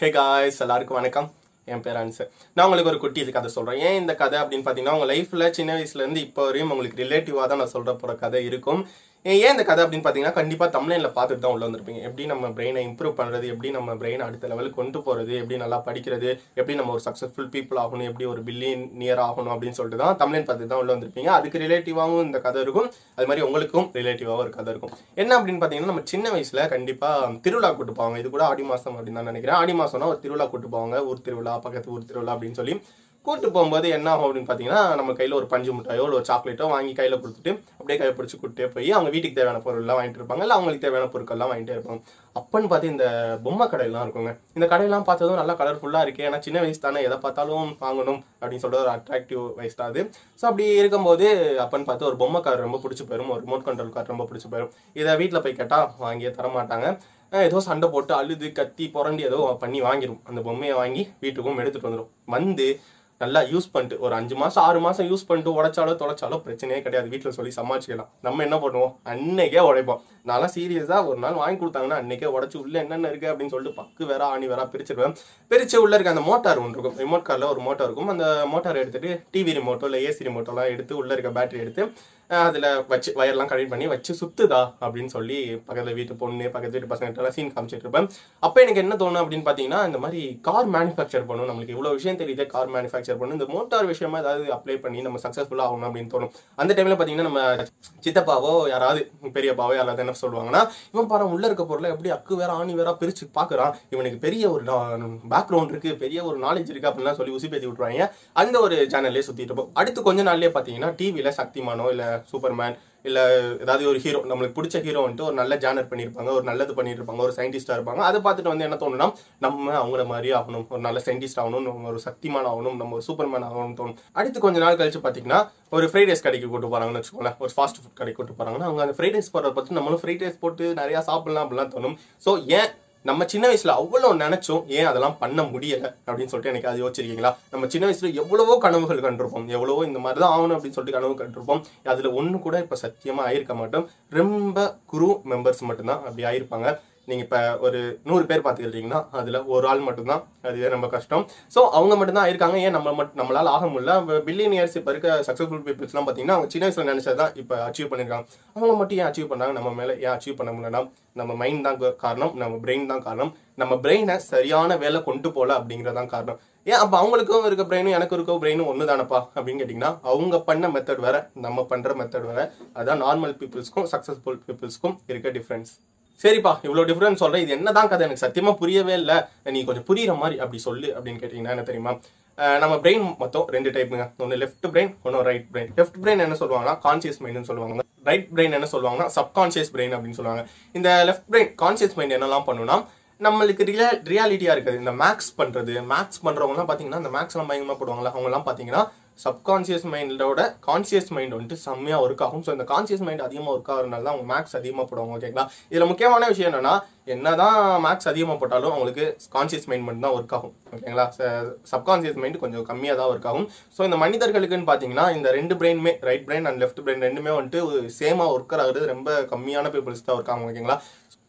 Hey guys எல்லாருக்கும் வணக்கம். என் பேர் அன்சர் நான் உங்களுக்கு ஒரு குட்டி இது கதை சொல்கிறேன் ஏன் இந்த கதை அப்படின்னு பார்த்தீங்கன்னா உங்கள் லைஃப்பில் சின்ன வயசுலேருந்து இப்போ வரையும் உங்களுக்கு ரிலேட்டிவாக தான் நான் சொல்கிற போகிற கதை இருக்கும். ஏன் இந்த கதை அப்படின்னு பார்த்தீங்கன்னா கண்டிப்பாக தமிழ்ல பார்த்துட்டு தான் உள்ள வந்திருப்பீங்க. எப்படி நம்ம பிரெயினை இம்ப்ரூவ் பண்ணுறது எப்படி நம்ம பிரெயினை அடுத்த லெவலுக்கு கொண்டு போகிறது எப்படி நல்லா படிக்கிறது எப்படி நம்ம ஒரு சக்ஸஸ்ஃபுல் பீப்புள் ஆகணும் எப்படி ஒரு பில்லியன் நியர் ஆகணும் அப்படின்னு சொல்லிட்டு தான் தமிழ்ல பார்த்துட்டு தான் உள்ள வந்திருப்பீங்க. அதுக்கு ரிலேட்டிவாகவும் இந்த கதை இருக்கும். அது மாதிரி உங்களுக்கும் ரிலேட்டிவாகவும் ஒரு கதை இருக்கும். என்ன அப்படின்னு பார்த்தீங்கன்னா நம்ம சின்ன வயசில் கண்டிப்பாக திருவிழா கூட்டு போவாங்க. இது கூட ஆடி மாதம் அப்படின்னு தான் நினைக்கிறேன். ஆடி மாதம்னா ஒரு திருவிழா கூட்டு போவாங்க. ஊர் திருவிழா பக்கத்து ஊர் திருவிழா அப்படின்னு சொல்லி. கூட்டு போகும்போது என்ன ஆகும் அப்படின்னு பார்த்தீங்கன்னா நம்ம கையில் ஒரு பஞ்சு மிட்டாயோ இல்லை ஒரு சாக்லேட்டோ வாங்கி கையில் கொடுத்துட்டு அப்படியே கையை பிடிச்சி கூட்டே போய் அவங்க வீட்டுக்கு தேவையான பொருள்லாம் வாங்கிட்டு இருப்பாங்க. இல்லை அவங்களுக்கு தேவையான பொருட்கள்லாம் வாங்கிட்டே இருப்பாங்க. அப்பன்னு பார்த்து இந்த பொம்மை கடையெல்லாம் இருக்குங்க. இந்த கடையெல்லாம் பார்த்ததும் நல்லா கலர்ஃபுல்லாக இருக்குது ஏன்னா சின்ன வயசு தானே எதை பார்த்தாலும் வாங்கணும் அப்படின்னு சொல்லிட்டு ஒரு அட்ராக்டிவ் வயசு தான் அது. ஸோ அப்படி இருக்கும்போது அப்பன்னு பார்த்து ஒரு பொம்மை கார் ரொம்ப பிடிச்சி போயிடும் ஒரு ரிமோட் கண்ட்ரோல் கார் ரொம்ப பிடிச்சி போயிடும் இதை வீட்டில் போய் கேட்டால் வாங்கியே தர மாட்டாங்க. ஏதோ சண்டை போட்டு அழுது கத்தி புரண்டி ஏதோ பண்ணி வாங்கிடும் அந்த பொம்மையை வாங்கி வீட்டுக்கும் எடுத்துட்டு வந்துடும் வந்து நல்லா யூஸ் பண்ணிட்டு ஒரு அஞ்சு மாசம் ஆறு மாசம் யூஸ் பண்ணிட்டு உடைச்சாலோ தொலைச்சாலோ பிரச்சனையே கிடையாது. வீட்டில் சொல்லி சமாளிச்சுக்கலாம். நம்ம என்ன பண்ணுவோம்? அன்னைக்கே உடைப்போம். நான்லாம் சீரியஸாக ஒரு நாள் வாங்கி கொடுத்தாங்கன்னா அன்னைக்கே உடச்சி உள்ள என்னென்ன இருக்கு அப்படின்னு சொல்லிட்டு பக்கு வேற ஆணி வேற பிரிச்சிருவேன் பிரிச்சு உள்ள இருக்க அந்த மோட்டார் ஒன்று இருக்கும். ரிமோட் காரில் ஒரு மோட்டார் இருக்கும். அந்த மோட்டார் எடுத்துட்டு டிவி ரிமோட்டோ இல்லை ஏசி ரிமோட்டோலாம் எடுத்து உள்ள இருக்க பேட்டரி எடுத்து அதில் வச்சு வயர்லாம் கனெக்ட் பண்ணி வச்சு சுத்துதா அப்படின்னு சொல்லி பக்கத்தில் வீட்டு பொண்ணு பக்கத்து வீட்டு பசங்கள்ட்டலாம் சீன் காமிச்சிட்டு இருப்பேன். அப்போ எனக்கு என்ன தோணும் அப்படின்னு பார்த்தீங்கன்னா இந்த மாதிரி கார் மேனுஃபேக்சர் பண்ணும் நம்மளுக்கு இவ்வளோ விஷயம் தெரியுது கார் மேனுஃபேக்சர் பண்ணும் இந்த மோட்டார் விஷயமா ஏதாவது அப்ளை பண்ணி நம்ம சக்ஸஸ்ஃபுல்லாக ஆகணும் அப்படின்னு தோணும். அந்த டைமில் பார்த்தீங்கன்னா நம்ம சித்தப்பாவோ யாராவது பெரியப்பாவோ யாராவது என்ன சொல்லுவாங்கன்னா இவன் பாரு உள்ள இருக்க பொருளை எப்படி அக்கு வேற ஆணி வேற பிரிச்சு பார்க்குறான் இவனுக்கு பெரிய ஒரு பேக்ரவுண்ட் இருக்கு பெரிய ஒரு நாலேஜ் இருக்கு அப்படின்லாம் சொல்லி உசி பேத்தி விட்டுருவாங்க. அந்த ஒரு சேனல்லே சுற்றிட்டு இருப்போம். அடுத்து கொஞ்ச நாள்லேயே பார்த்தீங்கன்னா டிவியில் சக்திமானோ இல்லை சூப்பர்மேன் இல்லை ஏதாவது ஒரு ஹீரோ நம்மளுக்கு பிடிச்ச ஹீரோ வந்துட்டு ஒரு நல்ல ஜானர் பண்ணியிருப்பாங்க ஒரு நல்லது பண்ணியிருப்பாங்க ஒரு சயின்டிஸ்டாக இருப்பாங்க. அதை பார்த்துட்டு வந்து என்ன தோணும்னா நம்ம அவங்கள மாதிரி ஆகணும். ஒரு நல்ல சயின்டிஸ்ட் ஆகணும் நம்ம ஒரு சக்திமான ஆகணும் நம்ம ஒரு சூப்பர்மேன் ஆகணும்னு தோணும். அடுத்து கொஞ்ச நாள் கழிச்சு பார்த்தீங்கன்னா ஒரு ஃப்ரைட் ரைஸ் கடைக்கு கூட்டு போறாங்கன்னு வச்சுக்கோங்களேன். ஒரு ஃபாஸ்ட் ஃபுட் கடைக்கு கூட்டு போகிறாங்கன்னா அவங்க அந்த ஃப்ரைட் ரைஸ் போடுறத பார்த்து நம்மளும் ஃப்ரைட் ரைஸ் போட்டு நிறையா சாப்பிடலாம் அப்படிலாம் தோணும். ஸோ ஏன் நம்ம சின்ன வயசுல அவ்வளோ நினைச்சோம் ஏன் அதெல்லாம் பண்ண முடியல? அப்படின்னு சொல்லிட்டு எனக்கு அது யோசிச்சிருக்கீங்களா? நம்ம சின்ன வயசுல எவ்வளவோ கனவுகள் கண்டிருப்போம். எவ்வளவோ இந்த மாதிரி தான் ஆகணும் அப்படின்னு சொல்லிட்டு கனவு கண்டிருப்போம். அதுல ஒன்று கூட இப்போ சத்தியமா ஆயிருக்க மாட்டோம். ரொம்ப குரு மெம்பர்ஸ் மட்டும்தான் அப்படி ஆயிருப்பாங்க. நீங்கள் இப்போ ஒரு நூறு பேர் பார்த்துக்கிட்டீங்கன்னா அதில் ஒரு ஆள் மட்டும்தான். அதுவே ரொம்ப கஷ்டம். ஸோ அவங்க மட்டும்தான் ஆயிருக்காங்க ஏன் நம்ம மட்டும் நம்மளால் ஆக முடியல? பில்லியன் இயர்ஸ் இப்போ இருக்க சக்ஸஸ்ஃபுல் பீப்புள்ஸ்லாம் பார்த்தீங்கன்னா அவங்க சின்ன வயசில் நினச்சது தான் இப்போ அச்சீவ் பண்ணியிருக்காங்க அவங்க மட்டும் ஏன் அச்சீவ் பண்ணாங்க நம்ம மேலே ஏன் அச்சீவ் பண்ண முடியலன்னா நம்ம மைண்ட் தான் காரணம். நம்ம பிரெயின் தான் காரணம். நம்ம பிரெயினை சரியான வேலை கொண்டு போகல அப்படிங்கிறதான் காரணம். ஏன் அப்போ அவங்களுக்கும் இருக்க பிரெயினும் எனக்கு இருக்க பிரெயினும் ஒன்று தானப்பா அப்படின்னு கேட்டிங்கன்னா அவங்க பண்ண மெத்தட் வேற நம்ம பண்ணுற மெத்தட் வேற. அதான் நார்மல் பீப்புள்ஸ்க்கும் சக்ஸஸ்ஃபுல் பீப்புள்ஸ்க்கும் இருக்க டிஃப்ரென்ஸ் சரிப்பா இவ்வளோ டிஃப்ரெண்ட் சொல்கிறேன் இது என்னதான் கதை? எனக்கு சத்தியமாக புரியவே இல்லை. நீ கொஞ்சம் புரியுற மாதிரி அப்படி சொல்லு அப்படின்னு கேட்டிங்கன்னா என்ன தெரியுமா? நம்ம பிரெயின் மொத்தம் ரெண்டு டைப்புங்க ஒன்று லெஃப்ட் பிரெயின் ஒன்று ரைட் பிரெயின் லெஃப்ட் பிரெயின் என்ன சொல்லுவாங்கன்னா கான்சியஸ் மைண்ட்னு சொல்லுவாங்க. ரைட் பிரெயின் என்ன சொல்லுவாங்கன்னா சப்கான்சியஸ் பிரெயின் அப்படின்னு சொல்லுவாங்க. இந்த லெஃப்ட் பிரெயின் கான்சியஸ் மைண்ட் என்னெல்லாம் பண்ணுன்னா நம்மளுக்கு ரியா ரியாலிட்டியாக இருக்குது. இந்த மேக்ஸ் பண்ணுறது மேக்ஸ் பண்ணுறவங்கலாம் பார்த்தீங்கன்னா இந்த மேக்ஸ்லாம் பயங்கரமாக போடுவாங்களா அவங்கலாம் பார்த்தீங்கன்னா சப்கான்சியஸ் மைண்டோட கான்சியஸ் மைண்ட் வந்துட்டு செம்மையாக ஒர்க் ஆகும். ஸோ இந்த கான்சியஸ் மைண்ட் அதிகமாக ஒர்க் ஆகிறதுனால தான் அவங்க மேக்ஸ் அதிகமாக போடுவாங்க ஓகேங்களா இதில் முக்கியமான விஷயம் என்னன்னா என்னதான் மேக்ஸ் அதிகமாக போட்டாலும் அவங்களுக்கு கான்சியஸ் மைண்ட் மட்டும் தான் ஒர்க் ஆகும் ஓகேங்களா சப்கான்சியஸ் மைண்ட் கொஞ்சம் கம்மியாக தான் ஒர்க் ஆகும். ஸோ இந்த மனிதர்களுக்குன்னு பார்த்தீங்கன்னா இந்த ரெண்டு பிரெயினுமே right brain and left brain ரெண்டுமே வந்துட்டு சேமாக ஒர்க் ஆகுறது ரொம்ப கம்மியான பீப்புள்ஸ் தான் ஒர்க் ஆகும் ஓகேங்களா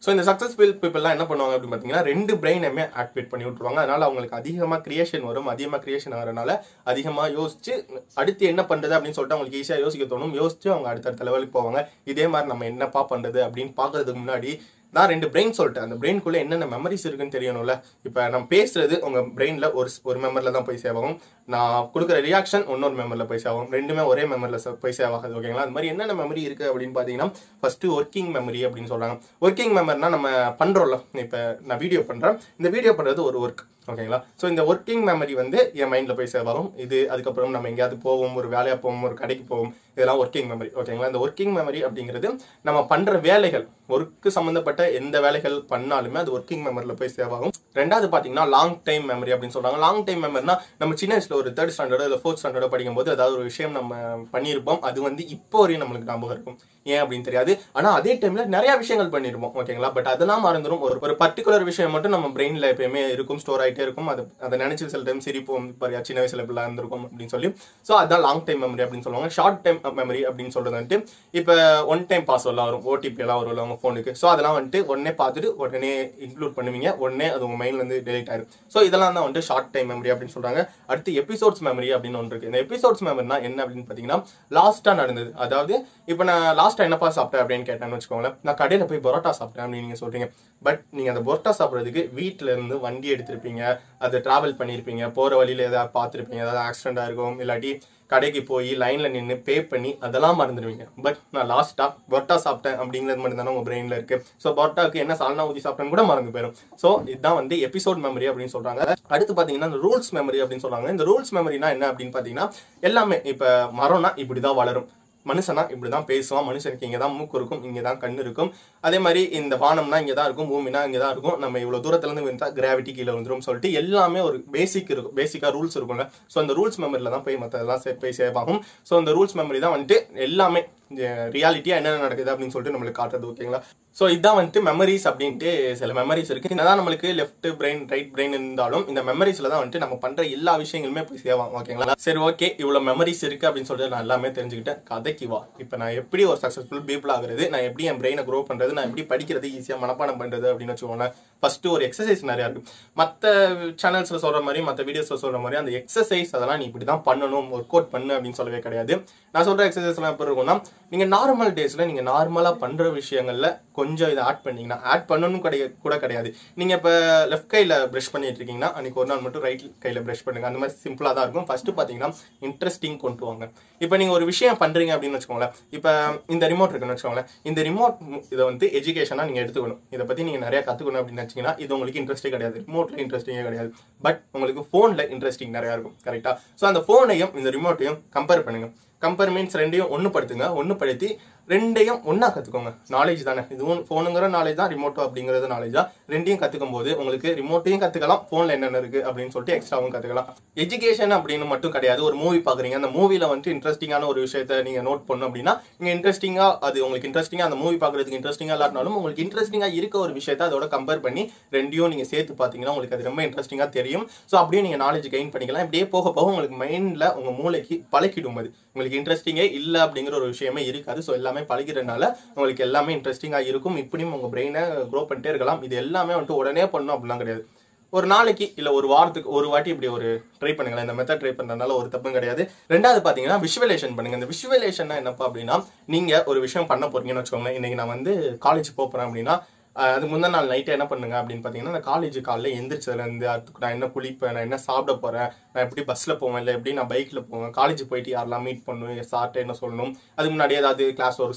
ஸோ இந்த சக்ஸஸ்ஃபுல் பீப்புளெலாம் என்ன பண்ணுவாங்க அப்படின்னு பார்த்தீங்கன்னா ரெண்டு பிரெயினுமே ஆக்டிவேட் பண்ணி விட்டுருவாங்க. அதனால அவங்களுக்கு அதிகமாக கிரியேஷன் வரும். அதிகமாக கிரியேஷன் ஆகிறனால அதிகமாக யோசிச்சு அடுத்து என்ன பண்ணுறது அப்படின்னு சொல்லிட்டு அவங்களுக்கு ஈஸியாக யோசிக்க தோணும். யோசிச்சு அவங்க அடுத்தடுத்த லெவலுக்கு போவாங்க. இதே மாதிரி நம்ம என்னப்பா பண்ணுறது அப்படின்னு பார்க்கறதுக்கு முன்னாடி நான் ரெண்டு பிரெயின் சொல்லிட்டேன். அந்த பிரெயின்குள்ளே என்னென்ன மெமரிஸ் இருக்குன்னு தெரியணும்ல. இப்போ நம்ம பேசுறது உங்கள் பிரெயினில் ஒரு ஒரு மெமரியில் தான் போய் சேவாகும். நான் கொடுக்குற ரியாக்ஷன் இன்னொரு மெமரியில் போய் சேவாகும். ஆகும் ரெண்டுமே ஒரே மெமரியில் போய் சேவ் ஓகேங்களா அது மாதிரி என்னென்ன மெமரி இருக்குது அப்படின்னு பார்த்தீங்கன்னா ஃபஸ்ட்டு ஒர்க்கிங் மெமரி அப்படின்னு சொல்கிறாங்க ஒர்க்கிங் மெமரினா நம்ம பண்ணுறோம்ல இப்போ நான் வீடியோ பண்ணுறேன் இந்த வீடியோ பண்ணுறது ஒரு ஒர்க் ஓகேங்களா ஸோ இந்த ஒர்க்கிங் மெமரி வந்து என் மைண்டில் போய் சேவ் ஆகும். இது அதுக்கப்புறம் நம்ம எங்கேயாவது போவோம் ஒரு வேலையாக போவோம் ஒரு கடைக்கு போவோம் இதெல்லாம் ஒர்க்கிங் மெமரி ஓகேங்களா இந்த ஒர்க்கிங் மெமரி அப்படிங்கிறது நம்ம பண்ணுற வேலைகள் ஒர்க்கு சம்மந்தப்பட்ட எந்த வேலைகள் பண்ணாலுமே அது ஒர்க்கிங் மெமரியில் போய் சேவ் ஆகும். ரெண்டாவது பார்த்தீங்கன்னா லாங் டைம் மெமரி அப்படின்னு சொல்கிறாங்க லாங் டைம் மெமரினா நம்ம சின்ன வயசில் ஒரு தேர்ட் ஸ்டாண்டர்டோ இல்லை ஃபோர்த் ஸ்டாண்டர்டோ படிக்கும்போது ஏதாவது ஒரு விஷயம் நம்ம பண்ணியிருப்போம் அது வந்து இப்போ வரையும் நம்மளுக்கு ஞாபகம் இருக்கும். ஏன் அப்படின்னு தெரியாது. ஆனால் அதே டைமில் நிறையா விஷயங்கள் பண்ணியிருப்போம் ஓகேங்களா பட் அதெல்லாம் மறந்துடும் ஒரு ஒரு பர்டிகுலர் விஷயம் மட்டும் நம்ம பிரெயினில் எப்பயுமே இருக்கும் ஸ்டோர் ஆகி ஆகிட்டே இருக்கும். அது அதை நினச்சி சில டைம் சிரிப்போம். இப்போ சின்ன வயசில் இப்படிலாம் இருந்திருக்கும் அப்படின்னு சொல்லி. ஸோ அதுதான் லாங் டைம் மெமரி அப்படின்னு சொல்லுவாங்க. ஷார்ட் டைம் மெமரி அப்படின்னு சொல்கிறது வந்துட்டு இப்போ ஒன் டைம் பாஸ்வேர்ட்லாம் வரும். ஓடிபி எல்லாம் வரும் உங்கள் ஃபோனுக்கு ஸோ அதெல்லாம் வந்துட்டு உடனே பார்த்துட்டு உடனே இன்க்ளூட் பண்ணுவீங்க. உடனே அது உங்கள் மைண்ட்லேருந்து டெலிட் ஆயிரும். ஸோ இதெல்லாம் தான் வந்துட்டு ஷார்ட் டைம் மெமரி அப்படின்னு சொல்கிறாங்க அடுத்து எபிசோட்ஸ் மெமரி அப்படின்னு ஒன்று இருக்குது இந்த எபிசோட்ஸ் மெமரினா என்ன அப்படின்னு பார்த்தீங்கன்னா லாஸ்ட்டாக நடந்தது. அதாவது இப்போ நான் லாஸ்ட்டாக என்னப்பா சாப்பிட்டேன் அப்படின்னு கேட்டேன்னு வச்சுக்கோங்களேன். நான் கடையில் போய் பரோட்டா சாப்பிட்டேன் அப்படின்னு நீங்கள் சொல்கிறீங்க பட் நீங்கள் அந்த பரோட்டா சாப்பிட்றதுக்கு வீட்டில் இருந்து வண்டி எடுத்திருப்பீங்க. அது டிராவல் பண்ணியிருப்பீங்க போகிற வழியில் ஏதாவது பார்த்துருப்பீங்க ஏதாவது ஆக்சிடென்ட் இருக்கும் இல்லாட்டி கடைக்கு போய் லைனில் நின்று பே பண்ணி அதெல்லாம் மறந்துடுவீங்க. பட் நான் லாஸ்ட்டாக பரோட்டா சாப்பிட்டேன் அப்படிங்கிறது மட்டும் தானே உங்கள் பிரெயினில் இருக்குது ஸோ பரோட்டாக்கு என்ன சால்னா ஊதி சாப்பிட்டேன்னு கூட மறந்து போயிடும் ஸோ இதுதான் வந்து எபிசோட் மெமரி அப்படின்னு சொல்கிறாங்க அடுத்து பார்த்தீங்கன்னா இந்த ரூல்ஸ் மெமரி அப்படின்னு சொல்கிறாங்க இந்த ரூல்ஸ் மெமரினா என்ன அப்படின்னு பார்த்தீங்கன்னா எல்லாமே இப்போ மரம்னா இப்படிதான் வளரும். மனுஷனா இப்படிதான் பேசுவான். மனுஷனுக்கு இங்கே தான் மூக்கு இருக்கும் இங்கே தான் கண் இருக்கும். அதே மாதிரி இந்த வானம்னா இங்கே தான் இருக்கும் பூமினா இங்கே தான் இருக்கும். நம்ம இவ்வளோ தூரத்துலேருந்து விழுந்தா கிராவிட்டி கீழே வந்துடும் சொல்லிட்டு எல்லாமே ஒரு பேசிக் இருக்கும் பேசிக்காக ரூல்ஸ் இருக்கும்ல. ஸோ அந்த ரூல்ஸ் மெமரியில் தான் போய் மற்றதெல்லாம் சே- போய் சேவ் ஆகும். ஸோ அந்த ரூல்ஸ் மெமரி தான் வந்துட்டு எல்லாமே ரியாலிட்டியாக என்னென்ன நடக்குது அப்படின்னு சொல்லிட்டு நம்மளுக்கு காட்டுறது ஓகேங்களா ஸோ இதுதான் வந்துட்டு மெமரிஸ் அப்படின்ட்டு சில மெமரிஸ் இருக்கு. என்னதான் நம்மளுக்கு லெஃப்ட் பிரெயின் ரைட் பிரெயின் இருந்தாலும் இந்த மெமரிஸில் தான் வந்துட்டு நம்ம பண்ணுற எல்லா விஷயங்களுமே போய் சேவாங்க ஓகேங்களா சரி ஓகே இவ்வளோ மெமரிஸ் இருக்குது அப்படின்னு சொல்லிட்டு நான் எல்லாமே தெரிஞ்சுக்கிட்டேன். கதைக்கு வா. இப்போ நான் எப்படி ஒரு சக்ஸஸ்ஃபுல் பீப்புள் ஆகுறது நான் எப்படி என் பிரெயினை க்ரோ பண்ணுறது நான் எப்படி படிக்கிறது ஈஸியாக மனப்பாடம் பண்ணுறது அப்படின்னு வச்சுக்கோங்களேன். ஃபஸ்ட்டு ஒரு எக்ஸசைஸ் நிறையா இருக்குது மற்ற சேனல்ஸில் சொல்கிற மாதிரி மற்ற வீடியோஸில் சொல்கிற மாதிரி அந்த எக்ஸசைஸ் அதெல்லாம் நீ இப்படி தான் பண்ணணும் ஒர்க் அவுட் பண்ணு அப்படின்னு சொல்லவே கிடையாது. நான் சொல்கிற எக்ஸசைஸ்லாம் எப்படி இருக்கும்னா நீங்கள் நார்மல் டேஸில் நீங்கள் நார்மலாக பண்ணுற விஷயங்களில் கொஞ்சம் இதை ஆட் பண்ணிங்கன்னா ஆட் பண்ணணும் கிடையாது கூட கிடையாது. நீங்கள் இப்போ லெஃப்ட் கையில் ப்ரஷ் பண்ணிட்டு இருக்கீங்கன்னா அன்றைக்கி ஒரு நாள் மட்டும் ரைட் கையில் ப்ரஷ் பண்ணுங்க. அந்த மாதிரி சிம்பிளாக தான் இருக்கும். ஃபஸ்ட்டு பார்த்தீங்கன்னா இன்ட்ரெஸ்டிங் கொண்டு வாங்க. இப்போ நீங்கள் ஒரு விஷயம் பண்ணுறீங்க அப்படின்னு வச்சுக்கோங்களேன். இப்போ இந்த ரிமோட் இருக்குன்னு வச்சுக்கோங்களேன். இந்த ரிமோட் இதை வந்து எஜுகேஷனாக நீங்கள் எடுத்துக்கணும். இதை பற்றி நீங்கள் நிறையா கற்றுக்கணும் அப்படின்னு நினைச்சீங்கன்னா இது உங்களுக்கு இன்ட்ரெஸ்டே கிடையாது. ரிமோட்டில் இன்ட்ரெஸ்டிங்கே கிடையாது. பட் உங்களுக்கு ஃபோனில் இன்ட்ரெஸ்டிங் நிறையா இருக்கும். கரெக்டாக ஸோ அந்த ஃபோனையும் இந்த ரிமோட்டையும் கம்பேர் பண்ணுங்க. கம்பேர் மீன்ஸ் ரெண்டையும் ஒன்று படுத்துங்க ஒன்று படுத்தி ரெண்டையும் ஒன்றா கற்றுக்கோங்க நாலேஜ் தானே. இதுவும் ஃபோனுங்கிற நாலேஜ் தான் ரிமோட்டோ அப்படிங்கிறது நாலேஜ் தான். ரெண்டையும் கற்றுக்கும் போது உங்களுக்கு ரிமோட்டையும் கற்றுக்கலாம் ஃபோனில் என்னென்ன இருக்குது அப்படின்னு சொல்லிட்டு எக்ஸ்ட்ராவும் கற்றுக்கலாம் எஜுகேஷன் அப்படின்னு மட்டும் கிடையாது. ஒரு மூவி பார்க்குறீங்க அந்த மூவியில் வந்துட்டு இன்ட்ரெஸ்டிங்கான ஒரு விஷயத்த நீங்கள் நோட் பண்ணணும் அப்படின்னா நீங்கள் இன்ட்ரெஸ்டிங்காக அது உங்களுக்கு இன்ட்ரெஸ்டிங்காக அந்த மூவி பார்க்குறதுக்கு இன்ட்ரெஸ்டிங்காக இல்லாட்டினாலும் உங்களுக்கு இன்ட்ரெஸ்டிங்காக இருக்க ஒரு விஷயத்தை அதோட கம்பேர் பண்ணி ரெண்டையும் நீங்கள் சேர்த்து பார்த்தீங்கன்னா உங்களுக்கு அது ரொம்ப இன்ட்ரெஸ்டிங்காக தெரியும். ஸோ அப்படியே நீங்கள் நாலேஜ் கெயின் பண்ணிக்கலாம். இப்படியே போக போக உங்களுக்கு மைண்டில் உங்கள் மூளைக்கு பழக்கிடும் அது. உங்களுக்கு இன்ட்ரெஸ்டிங்கே இல்லை அப்படிங்கிற ஒரு விஷயமே இருக்காது. ஸோ எல்லாமே பழகிறதுனால உங்களுக்கு எல்லாமே இன்ட்ரெஸ்டிங்காக இருக்கும். இப்படியும் உங்கள் பிரெயினை க்ரோ பண்ணிட்டே இருக்கலாம். இது எல்லாமே வந்துட்டு உடனே பண்ணணும் அப்படிலாம் கிடையாது. ஒரு நாளைக்கு இல்லை ஒரு வாரத்துக்கு ஒரு வாட்டி இப்படி ஒரு ட்ரை பண்ணுங்களேன். இந்த மெத்தட் ட்ரை பண்ணுறதுனால ஒரு தப்பும் கிடையாது. ரெண்டாவது பார்த்தீங்கன்னா விஷுவலேஷன் பண்ணுங்க. இந்த விஷுவலேஷன் என்னப்பா அப்படின்னா நீங்கள் ஒரு விஷயம் பண்ண போறீங்கன்னு வச்சுக்கோங்களேன். இன்னைக்கு நான் வந்து காலேஜ் போகிறேன் அப்படின்னா அது முந்தின நாள் நைட்டு என்ன பண்ணுங்க அப்படின்னு பார்த்தீங்கன்னா நான் காலேஜ் காலைல எந்திரிச்சதுலேருந்து அதுக்கு நான் என்ன குளிப்பேன் நான் என்ன சாப்பிட போகிறேன் நான் எப்படி பஸ்ஸில் போவேன் இல்லை எப்படி நான் பைக்கில் போவேன் காலேஜ் போயிட்டு யாரெல்லாம் மீட் பண்ணணும் சார்ட்ட என்ன சொல்லணும் அதுக்கு முன்னாடி ஏதாவது கிளாஸ் ஒரு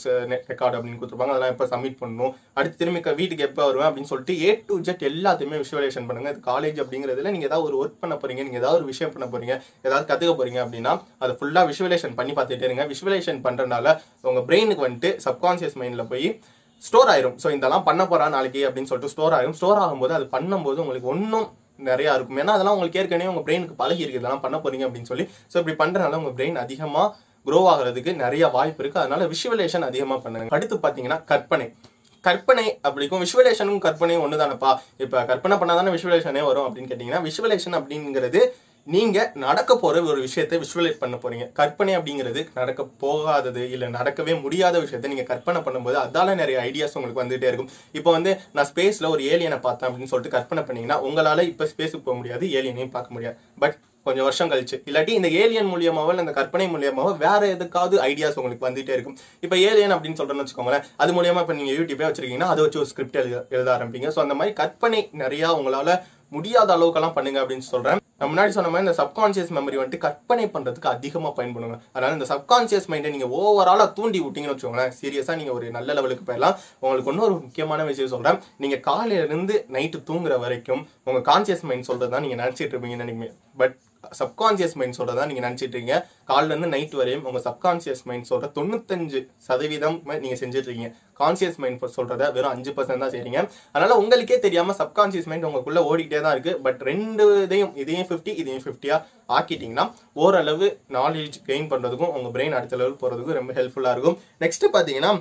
ரெக்கார்டு அப்படின்னு கொடுத்துருப்பாங்க அதெல்லாம் எப்போ சப்மிட் பண்ணணும் அடுத்து திரும்பி வீட்டுக்கு எப்போ வருவேன் அப்படின்னு சொல்லிட்டு ஏ டு ஜெட் எல்லாத்தையுமே விஷுவலேஷன் பண்ணுங்க. இது காலேஜ் அப்படிங்கிறதுல நீங்கள் ஏதாவது ஒரு ஒர்க் பண்ண போகிறீங்க நீங்கள் ஏதாவது ஒரு விஷயம் பண்ண போறீங்க ஏதாவது கற்றுக்க போகிறீங்க அப்படின்னா அதை ஃபுல்லாக விஷுவலேஷன் பண்ணி பார்த்துட்டே இருங்க. விஷுவலேஷன் பண்ணுறதுனால உங்கள் பிரெயினுக்கு வந்துட்டு சப்கான்சியஸ் மைண்டில் போய் ஸ்டோர் ஆயிரும். ஸோ இதெல்லாம் பண்ண போறா நாளைக்கு அப்படின்னு சொல்லிட்டு ஸ்டோர் ஆயிரும். ஸ்டோர் ஆகும்போது அது பண்ணும்போது உங்களுக்கு ஒன்றும் நிறையா இருக்கும். ஏன்னா அதெல்லாம் உங்களுக்கு ஏற்கனவே உங்க பிரெயினுக்கு பழகி இருக்கு. இதெல்லாம் பண்ண போறீங்க அப்படின்னு சொல்லி. ஸோ இப்படி பண்றதுனால உங்க பிரெயின் அதிகமா க்ரோ ஆகிறதுக்கு நிறைய வாய்ப்பு இருக்கு. அதனால விஷுவலேஷன் அதிகமாக பண்ணுங்க. அடுத்து பார்த்தீங்கன்னா கற்பனை. கற்பனை அப்படிக்கும் விஷுவலேஷனும் கற்பனையும் ஒன்று தானப்பா இப்போ கற்பனை பண்ணாதானே விஷுவலேஷனே வரும் அப்படின்னு கேட்டிங்கன்னா விஷுவலேஷன் அப்படிங்கிறது நீங்க நடக்க போற ஒரு விஷயத்தை விஷுவலைட் பண்ண போறீங்க. கற்பனை அப்படிங்கிறது நடக்க போகாதது இல்ல நடக்கவே முடியாத விஷயத்தை நீங்க கற்பனை பண்ணும்போது அதால நிறைய ஐடியாஸ் உங்களுக்கு வந்துட்டே இருக்கும். இப்போ வந்து நான் ஸ்பேஸ்ல ஒரு ஏலியனை பார்த்தேன் அப்படின்னு சொல்லிட்டு கற்பனை பண்ணீங்கன்னா உங்களால இப்ப ஸ்பேஸுக்கு போக முடியாது ஏலியனையும் பார்க்க முடியாது. பட் கொஞ்சம் வருஷம் கழிச்சு. இல்லாட்டி இந்த ஏலியன் மூலியமாவோ இல்லை இந்த கற்பனை மூலியமாவோ வேற எதுக்காவது ஐடியாஸ் உங்களுக்கு வந்துட்டே இருக்கும். இப்போ ஏலியன் அப்படின்னு சொல்றேன்னு வச்சுக்கோங்களேன் அது மூலியமா இப்போ நீங்க யூடியூபே வச்சிருக்கீங்கன்னா அதை வச்சு ஒரு ஸ்கிரிப்ட் எழுத எழுத ஆரம்பிங்க ஸோ அந்த மாதிரி கற்பனை நிறையா உங்களால முடியாத அளவுக்கெல்லாம் பண்ணுங்க அப்படின்னு சொல்றேன். நான் முன்னாடி சொன்ன மாதிரி இந்த சப்கான்சியஸ் மெமரி வந்துட்டு கற்பனை பண்றதுக்கு அதிகமா பயன்படுங்க அதனால இந்த சப்கான்சியஸ் மைண்டை நீங்க ஓவராலா தூண்டி விட்டீங்கன்னு வச்சுக்கோங்களேன் சீரியஸா நீங்க ஒரு நல்ல லெவலுக்கு போயிடலாம். உங்களுக்கு இன்னொரு முக்கியமான விஷயம் சொல்றேன். நீங்க காலையில இருந்து நைட்டு தூங்குற வரைக்கும் உங்க கான்சியஸ் மைண்ட் சொல்றதுதான் நீங்க நினைச்சிட்டு இருப்பீங்கன்னு நினைக்கிறீங்க பட் சப்கான்சியஸ் மைண்ட் சொல்றதா நீங்க நினைச்சிட்டு இருக்கீங்க காலிலிருந்து நைட் வரையும் உங்க சப்கான்சியஸ் மைண்ட் சொல்ற தொண்ணூத்தஞ்சு சதவீதம் நீங்க செஞ்சுட்டு இருக்கீங்க கான்சியஸ் மைண்ட் சொல்றத வெறும் அஞ்சு பர்சன்ட் தான் செய்றீங்க. அதனால உங்களுக்கே தெரியாம சப்கான்சியஸ் மைண்ட் உங்களுக்குள்ள ஓடிக்கிட்டே தான் இருக்கு. பட் ரெண்டு இதையும் இதையும் ஃபிஃப்டி இதையும் ஃபிஃப்டியா ஆக்கிட்டீங்கன்னா ஓரளவு நாலேஜ் கெயின் பண்றதுக்கும் உங்க பிரெயின் அடுத்த லெவல் போறதுக்கும் ரொம்ப ஹெல்ப்ஃபுல்லா இருக்கும். நெக்ஸ்ட் பாத்தீங்கன்னா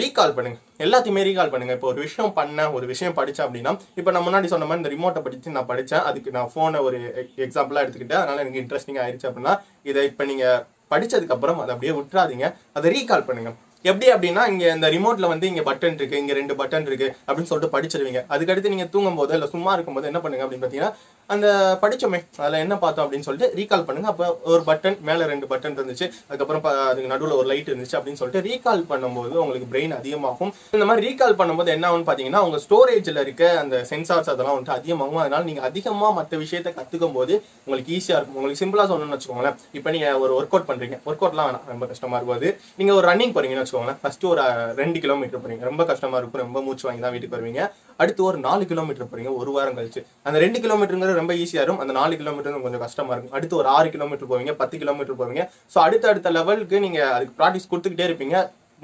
ரீகால் பண்ணுங்கள் எல்லாத்தையுமே ரீகால் பண்ணுங்க. இப்போ ஒரு விஷயம் பண்ண ஒரு விஷயம் படித்தேன் அப்படின்னா இப்போ நான் முன்னாடி சொன்ன மாதிரி இந்த ரிமோட்டை படிச்சு நான் படித்தேன் அதுக்கு நான் ஃபோனை ஒரு எக்ஸாம்பிளாக எடுத்துக்கிட்டேன். அதனால் எனக்கு இன்ட்ரெஸ்டிங் ஆயிடுச்சு அப்படின்னா இதை இப்போ நீங்கள் படித்ததுக்கப்புறம் அதை அப்படியே விட்டுறாதீங்க. அதை ரீகால் பண்ணுங்கள் எப்படி அப்படின்னா இங்க இந்த ரிமோட்ல வந்து இங்க பட்டன் இருக்கு இங்க ரெண்டு பட்டன் இருக்கு அப்படின்னு சொல்லிட்டு படிச்சிருவீங்க. அதுக்கடுத்து நீங்க தூங்கும் போது இல்ல சும்மா இருக்கும்போது என்ன பண்ணுங்க அப்படின்னு பாத்தீங்கன்னா அந்த படிச்சோமே அதுல என்ன பார்த்தோம் அப்படின்னு சொல்லிட்டு ரீகால் பண்ணுங்க. அப்ப ஒரு பட்டன் மேல ரெண்டு பட்டன் இருந்துச்சு அதுக்கப்புறம் அதுக்கு நடுவில் ஒரு லைட் இருந்துச்சு அப்படின்னு சொல்லிட்டு ரீகால் பண்ணும்போது உங்களுக்கு பிரெயின் அதிகமாகும். இந்த மாதிரி ரீகால் பண்ணும்போது என்ன ஆகும்னு பாத்தீங்கன்னா உங்க ஸ்டோரேஜ்ல இருக்க அந்த சென்சார்ஸ் அதெல்லாம் வந்துட்டு அதிகமாகும். அதனால நீங்க அதிகமா மற்ற விஷயத்தை கத்துக்கும் போது உங்களுக்கு ஈஸியா இருக்கும். உங்களுக்கு சிம்பிளா சொல்லணும்னு வச்சுக்கோங்களேன். இப்போ நீங்க ஒரு ஒர்க் அவுட் பண்றீங்க. ஒர்க் அவுட்லாம் வேணாம். ரொம்ப கஷ்டமா இருக்கும்போது நீங்க ஒரு ரன்னிங் போறீங்கன்னு வச்சுக்கோங்களேன். ஃபஸ்ட்டு ஒரு ரெண்டு கிலோமீட்டர் போறீங்க. ரொம்ப கஷ்டமா இருக்கும். ரொம்ப மூச்சு வாங்கி தான் வீட்டுக்கு வருவீங்க. அடுத்து ஒரு நாலு கிலோமீட்டர் போறீங்க. ஒரு வாரம் கழிச்சு. அந்த ரெண்டு கிலோமீட்டருங்கிறது ரொம்ப ஈஸியா இருக்கும். அந்த நாலு கிலோமீட்டர் கொஞ்சம் கஷ்டமா இருக்கும். அடுத்து ஒரு ஆறு கிலோமீட்டர் போவீங்க. பத்து கிலோமீட்டர் போவீங்க. ஸோ அடுத்த அடுத்த லெவலுக்கு நீங்க அதுக்கு ப்ராக்டிஸ் கொடுத்துக்கிட்டே இருப்பீங்க.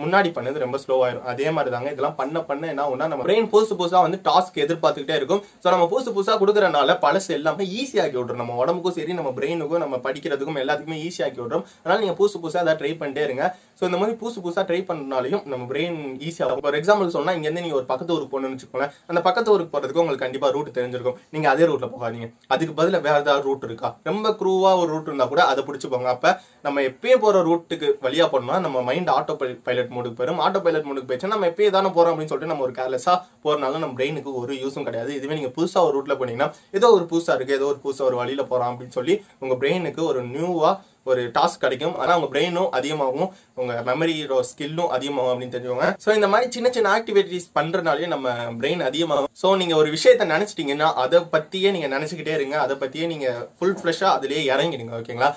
முன்னாடி பண்ணது ரொம்ப ஸ்லோவாயிரும் அதே மாதிரி தாங்க இதெல்லாம் பண்ண பண்ண என்ன ஒன்னா நம்ம பிரெயின் புதுசு புதுசா வந்து டாஸ்க் எதிர்பார்த்துக்கிட்டே இருக்கும். ஸோ நம்ம புதுசு புதுசா கொடுக்கறனால பழசு எல்லாமே ஈஸியாகி விட்றோம் நம்ம உடம்புக்கும் சரி நம்ம பிரெயினுக்கும் நம்ம படிக்கிறதுக்கும் எல்லாத்துக்குமே ஈஸியாக்கி விட்றோம் அதனால நீங்க புதுசு புதுசா அதை ட்ரை பண்ணிட்டே இருங்க. ஸோ இந்த மாதிரி புதுசு புதுசா ட்ரை பண்ணனாலையும் நம்ம பிரெயின் ஈஸியாக ஒரு எக்ஸாம்பிள் சொன்னா இங்க இருந்து நீங்க ஒரு பக்கத்து ஊருக்கு போகணும்னு வச்சுக்கோங்களேன். அந்த பக்கத்து ஊருக்கு போறதுக்கு உங்களுக்கு கண்டிப்பா ரூட் தெரிஞ்சிருக்கும். நீங்க அதே ரூட்ல போகாதீங்க. அதுக்கு பதிலா வேற ஏதாவது ரூட் இருக்கா? ரொம்ப க்ரூவா ஒரு ரூட் இருந்தா கூட அதை பிடிச்சு போங்க அப்ப நம்ம எப்பயும் போற ரூட்டுக்கு வழியா போனோம்னா நம்ம மைண்ட் ஆட்டோ பைலட் மோடுக்கு போயிடும் ஆட்டோ பைலட் மோடுக்கு போயிடுச்சு நம்ம எப்பயே தானே போறோம் அப்படின்னு சொல்லிட்டு நம்ம ஒரு கேர்லெஸ்ஸாக போகிறனால நம்ம பிரெயினுக்கு ஒரு யூஸும் கிடையாது. இதுவே நீங்கள் புதுசாக ஒரு ரூட்டில் போனீங்கன்னா ஏதோ ஒரு புதுசாக இருக்கு ஏதோ ஒரு புதுசாக ஒரு வழியில் போறோம் அப்படின்னு சொல்லி உங்கள் பிரெயினுக்கு ஒரு நியூவாக ஒரு டாஸ்க் கிடைக்கும். ஆனால் உங்க பிரெயினும் அதிகமாகும் உங்கள் மெமரியோட ஸ்கில்லும் அதிகமாகும் அப்படின்னு தெரிஞ்சுக்கோங்க. ஸோ இந்த மாதிரி சின்ன சின்ன ஆக்டிவிட்டிஸ் பண்ணுறனாலே நம்ம பிரெயின் அதிகமாகும். ஸோ நீங்கள் ஒரு விஷயத்த நினச்சிட்டிங்கன்னா அதை பற்றியே நீங்கள் நினச்சிக்கிட்டே இருங்க. அதை பற்றியே நீங்கள் ஃபுல் ஃப்ரெஷ்ஷாக அதுலயே இறங்கிடுங்க ஓகேங்களா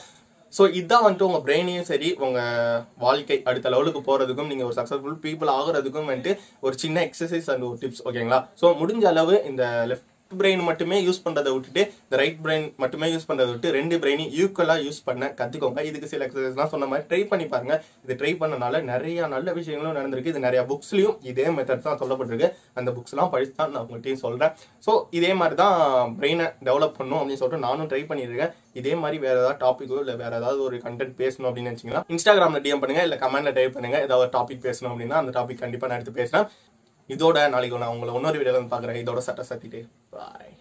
ஸோ இதுதான் வந்துட்டு உங்கள் பிரெயினையும் சரி உங்கள் வாழ்க்கை அடுத்த லெவலுக்கு போகிறதுக்கும் நீங்கள் ஒரு சக்ஸஸ்ஃபுல் பீப்புள் ஆகுறதுக்கும் வந்துட்டு ஒரு சின்ன எக்ஸசைஸ் அண்ட் ஒரு டிப்ஸ் ஓகேங்களா ஸோ முடிஞ்ச அளவு இந்த லெஃப்ட் பிரெயின் மட்டுமே யூஸ் பண்ணுறதை விட்டுட்டு இந்த ரைட் பிரெயின் மட்டுமே யூஸ் பண்ணுறதை விட்டு ரெண்டு பிரெயினையும் ஈக்குவலாக யூஸ் பண்ண கற்றுக்கோங்க இதுக்கு சில எக்ஸசைஸ்லாம் சொன்ன மாதிரி ட்ரை பண்ணி பாருங்க. இது ட்ரை பண்ணனால நிறைய நல்ல விஷயங்களும் நடந்திருக்கு. இது நிறைய புக்ஸ்லையும் இதே மெத்தட் தான் சொல்லப்பட்டிருக்கு. அந்த புக்ஸ்லாம் படித்து தான் நான் உங்கள்கிட்டையும் சொல்கிறேன் ஸோ இதே மாதிரி தான் பிரெயினை டெவலப் பண்ணும் அப்படின்னு சொல்லிட்டு நானும் ட்ரை பண்ணியிருக்கேன். இதே மாதிரி வேறு ஏதாவது டாப்பிக்கோ இல்லை வேறு ஏதாவது ஒரு கண்டென்ட் பேசணும் அப்படின்னு நினச்சிங்கன்னா இன்ஸ்டாகிராமில் டிஎம் பண்ணுங்கள் இல்லை கமெண்ட்டில் டைப் பண்ணுங்கள் ஏதாவது ஒரு டாபிக் பேசணும் அப்படின்னா அந்த டாபிக் கண்டிப்பாக நான் எடுத்து பேசுகிறேன் இதோட நாளைக்கு நான் உங்களை இன்னொரு வீடியோல வந்து பார்க்குறேன். இதோட சட்ட சத்திட்டு. பாய்